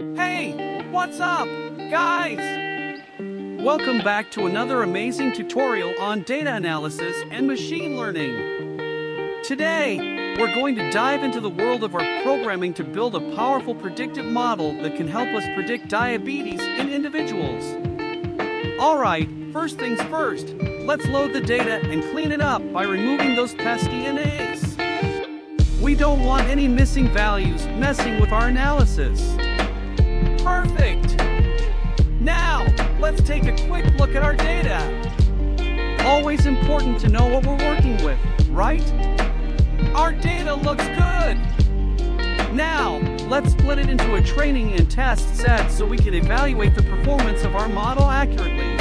Hey, what's up, guys? Welcome back to another amazing tutorial on data analysis and machine learning. Today, we're going to dive into the world of R programming to build a powerful predictive model that can help us predict diabetes in individuals. Alright, first things first, let's load the data and clean it up by removing those pesky NAs. We don't want any missing values messing with our analysis. Perfect! Now, let's take a quick look at our data. Always important to know what we're working with, right? Our data looks good! Now, let's split it into a training and test set so we can evaluate the performance of our model accurately.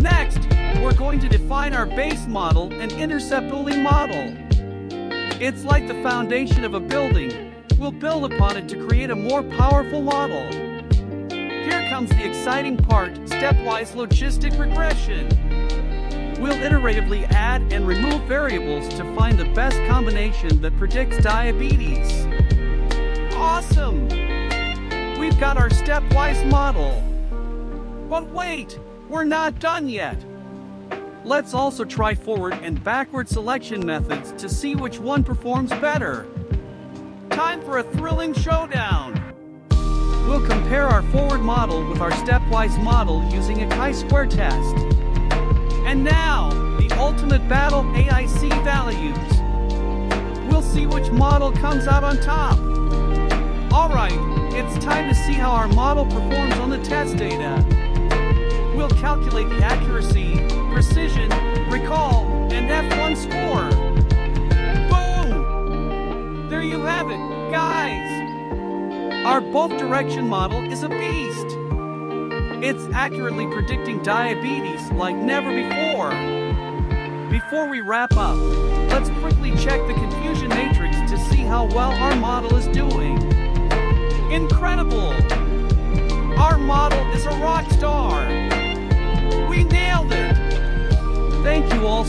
Next, we're going to define our base model and intercept only model. It's like the foundation of a building. We'll build upon it to create a more powerful model. Here comes the exciting part, stepwise logistic regression. We'll iteratively add and remove variables to find the best combination that predicts diabetes. Awesome! We've got our stepwise model. But wait, we're not done yet. Let's also try forward and backward selection methods to see which one performs better. Time for a thrilling showdown! We'll compare our forward model with our stepwise model using a chi-square test. And now, the ultimate battle AIC values. We'll see which model comes out on top. Alright, it's time to see how our model performs on the test data. We'll calculate the accuracy, you have it, guys! Our both direction model is a beast. It's accurately predicting diabetes like never before. Before we wrap up, let's quickly check the confusion matrix to see how well our model is doing. Incredible! Our model is a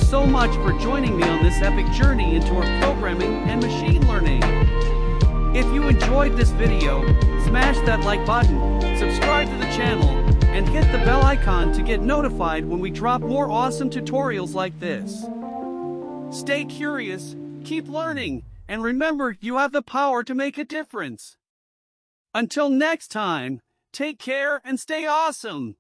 so much for joining me on this epic journey into R programming and machine learning. If you enjoyed this video, smash that like button, subscribe to the channel, and hit the bell icon to get notified when we drop more awesome tutorials like this. Stay curious, keep learning, and remember you have the power to make a difference. Until next time, take care and stay awesome!